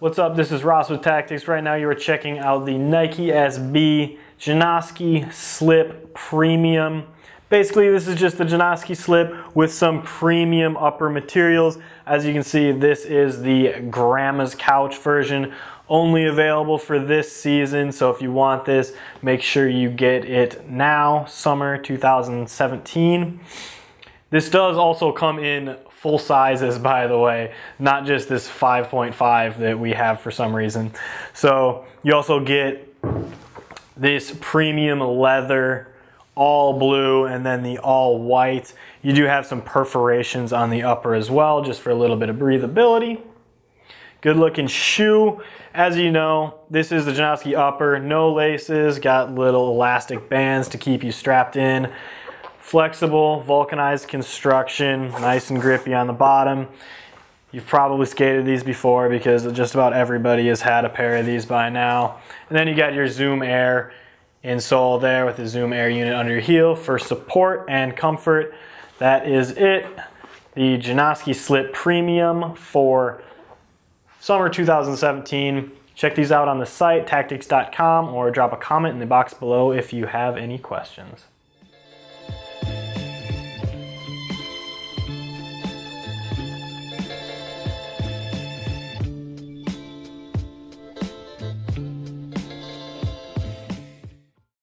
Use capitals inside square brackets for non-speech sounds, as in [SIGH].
What's up? This is Ross with Tactics. Right now you are checking out the Nike SB Janoski Slip Premium. Basically, this is just the Janoski Slip with some premium upper materials. As you can see, this is the Grandma's Couch version, only available for this season. So if you want this, make sure you get it now, summer 2017. This does also come in full sizes, [LAUGHS] by the way, not just this 5.5 that we have for some reason. So you also get this premium leather all blue and then the all white. You do have some perforations on the upper as well, just for a little bit of breathability. Good looking shoe. As you know, this is the Janoski upper, no laces, got little elastic bands to keep you strapped in. Flexible, vulcanized construction, nice and grippy on the bottom. You've probably skated these before because just about everybody has had a pair of these by now. And then you got your Zoom Air insole there with the Zoom Air unit under your heel for support and comfort. That is it. The Janoski Slip Premium for summer 2017. Check these out on the site, tactics.com, or drop a comment in the box below if you have any questions.